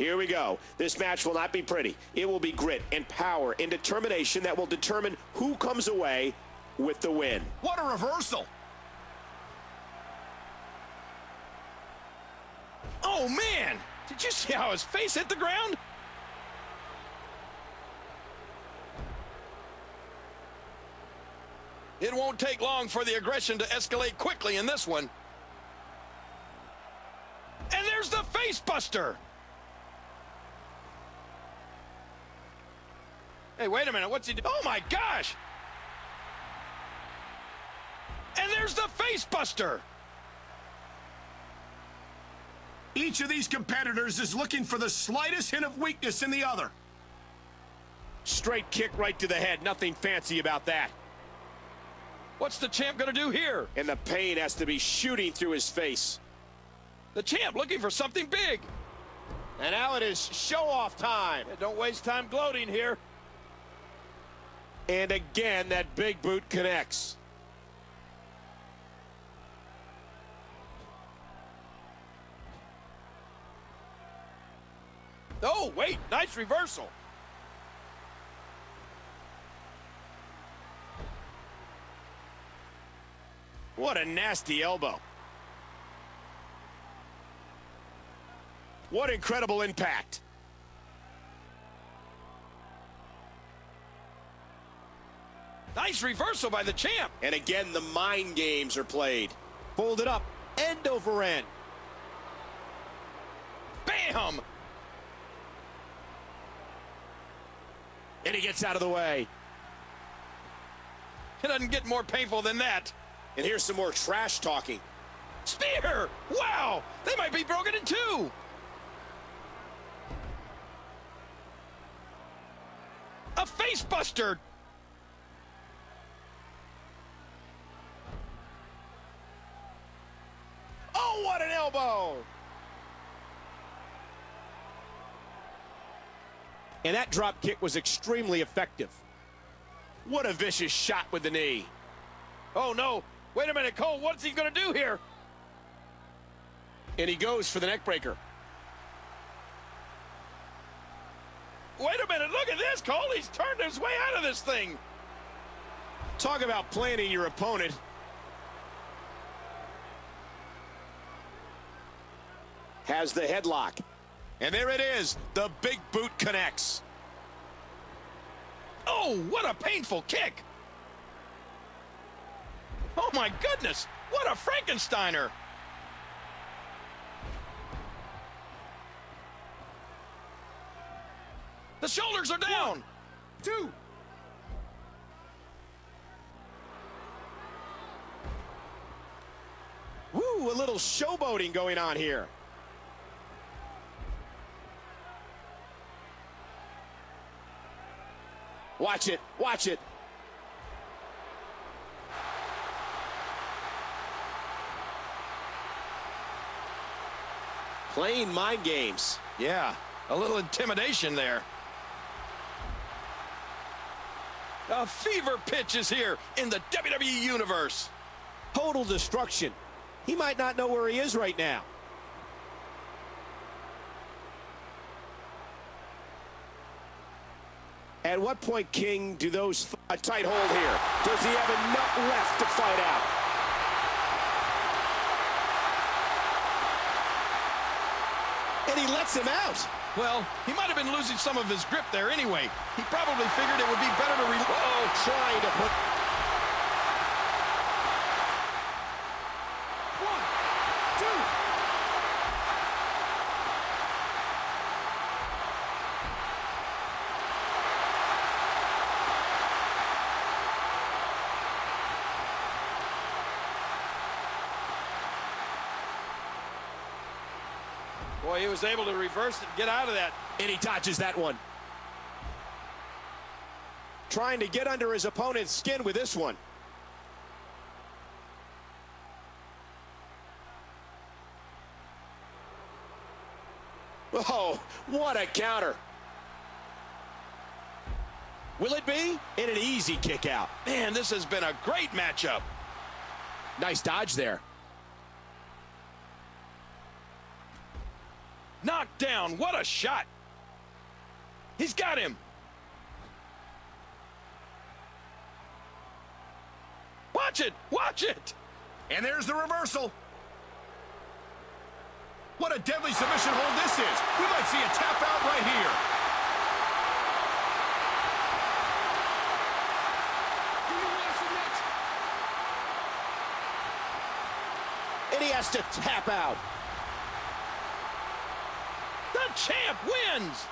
Here we go. This match will not be pretty. It will be grit and power and determination that will determine who comes away with the win. What a reversal. Oh, man. Did you see how his face hit the ground? It won't take long for the aggression to escalate quickly in this one. And there's the face Hey, wait a minute. What's he do? Oh, my gosh. And there's the face buster. Each of these competitors is looking for the slightest hint of weakness in the other. Straight kick right to the head. Nothing fancy about that. What's the champ going to do here? And the pain has to be shooting through his face. The champ looking for something big. And now it is show-off time. Yeah, don't waste time gloating here. And again, that big boot connects. Oh, wait, nice reversal. What a nasty elbow. What incredible impact. Nice reversal by the champ. And again, the mind games are played. Folded up, end over end. Bam! And he gets out of the way. It doesn't get more painful than that. And here's some more trash talking. Spear! Wow! They might be broken in two! A face elbow! And that drop kick was extremely effective. What a vicious shot with the knee. Oh, no. Wait a minute, Cole. What's he going to do here? And he goes for the neck breaker. Wait a minute. Look at this, Cole. He's turned his way out of this thing. Talk about planning your opponent. Has the headlock. And there it is. The big boot connects. Oh, what a painful kick. Oh, my goodness. What a Frankensteiner. The shoulders are down. One, two. Woo, a little showboating going on here. Watch it, watch it. Playing mind games. Yeah, a little intimidation there. A fever pitch is here in the WWE Universe. Total destruction. He might not know where he is right now. At what point, King, do those a tight hold here? Does he have enough left to fight out? And he lets him out. Well, he might have been losing some of his grip there anyway. He probably figured it would be better to... Re oh, trying to put... One, two. Boy, he was able to reverse it and get out of that. And he dodges that one. Trying to get under his opponent's skin with this one. Oh, what a counter. Will it be? And an easy kick out. Man, this has been a great matchup. Nice dodge there. Knocked down. What a shot. He's got him. Watch it. Watch it. And there's the reversal. What a deadly submission hold this is. We might see a tap out right here. And he has to tap out. The champ wins.